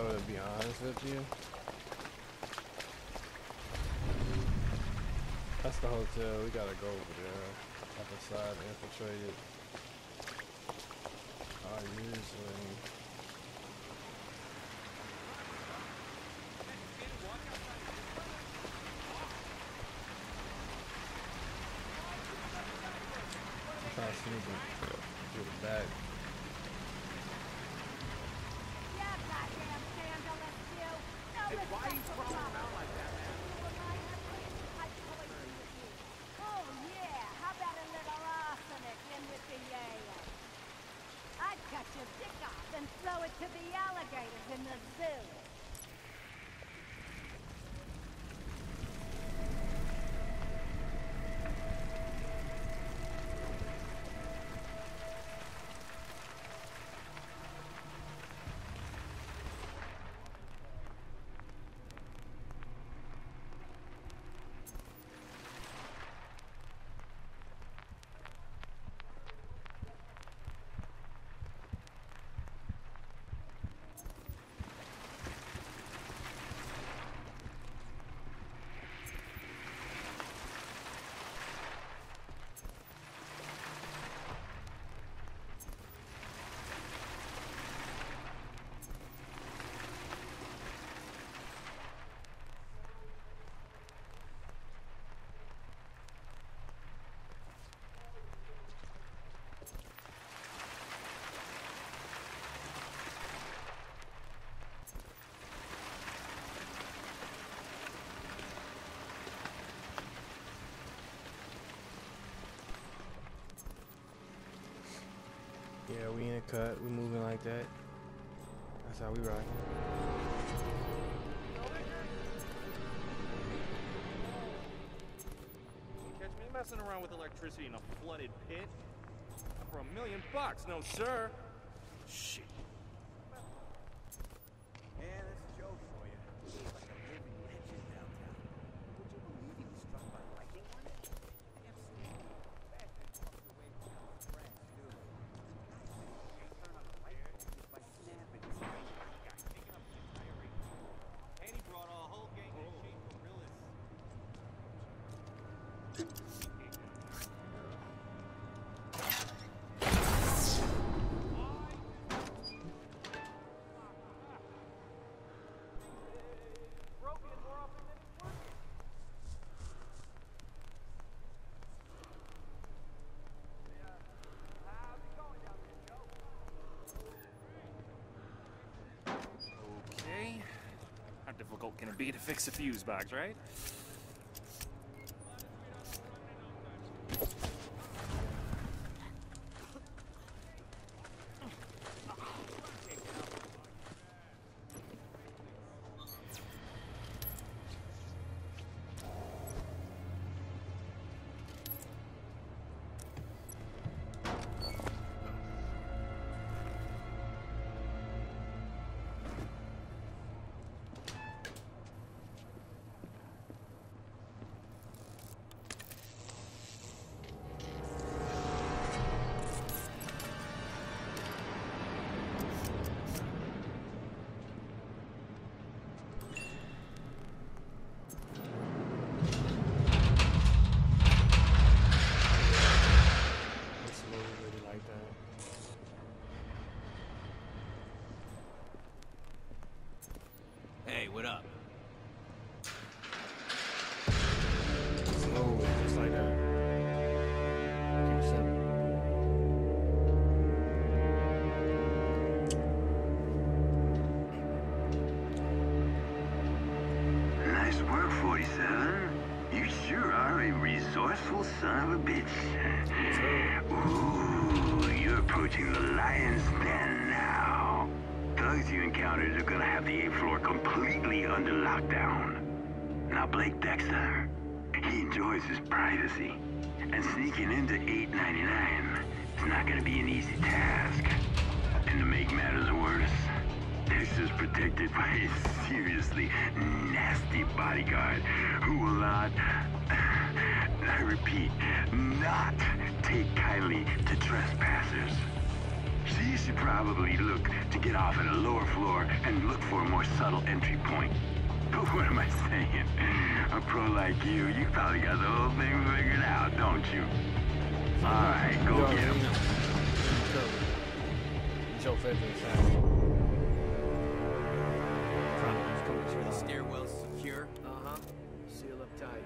To be honest with you, that's the hotel. We gotta go over there. Up inside, infiltrate it. I usually. I'm trying to sneak it through the back. Yeah, goddamn scandalous you. No Hey, why are you respect for throwing him property. out like that, man? You were my husband. I'd poison with you. Oh, yeah. How about a little arsenic in with the Yale? I'd cut your dick off and throw it to the alligators in the zoo. Yeah, we in a cut. We moving like that. That's how we rocking. Catch me messing around with electricity in a flooded pit? For a million bucks, no sir. Shit. Difficult can it be to fix a fuse box, right? 47. You sure are a resourceful son of a bitch. Ooh, you're approaching the lion's den now. Thugs you encountered are gonna have the eighth floor completely under lockdown. Now, Blake Dexter, he enjoys his privacy. And sneaking into 899 is not gonna be an easy task. And to make matters worse, Dexter's protected by a seriously nasty bodyguard who will not, I repeat, not take kindly to trespassers. So you should probably look to get off at a lower floor and look for a more subtle entry point. But what am I saying? A pro like you, you probably got the whole thing figured out, don't you? Alright, go get him. you- It's Sure the stairwell's secure? Uh-huh. Seal up tight.